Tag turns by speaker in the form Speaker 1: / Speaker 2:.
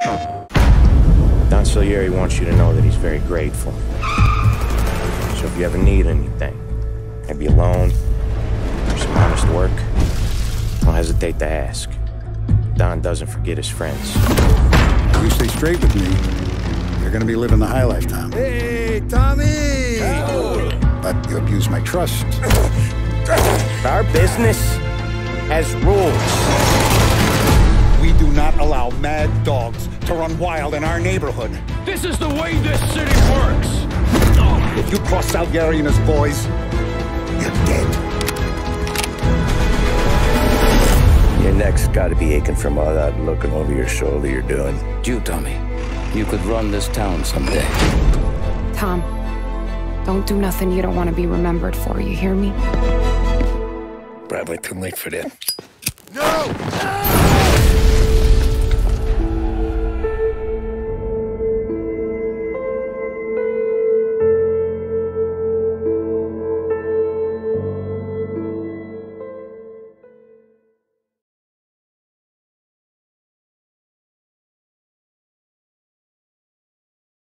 Speaker 1: Don Salieri wants you to know that he's very grateful. So if you ever need anything, maybe a loan or some honest work, don't hesitate to ask. Don doesn't forget his friends.
Speaker 2: If you stay straight with me, you're gonna be living the high life, Tom.
Speaker 3: Hey, Tommy!
Speaker 2: But you abuse my trust.
Speaker 1: Our business has rules.
Speaker 2: Run wild in our neighborhood.
Speaker 4: This is the way this city works.
Speaker 2: If you cross Salieri and his boys, you're dead.
Speaker 5: Your neck's got to be aching from all that looking over your shoulder you're doing.
Speaker 4: You, Tommy. You could run this town someday.
Speaker 6: Tom, don't do nothing you don't want to be remembered for. You hear me?
Speaker 5: Probably too late for that.
Speaker 3: No!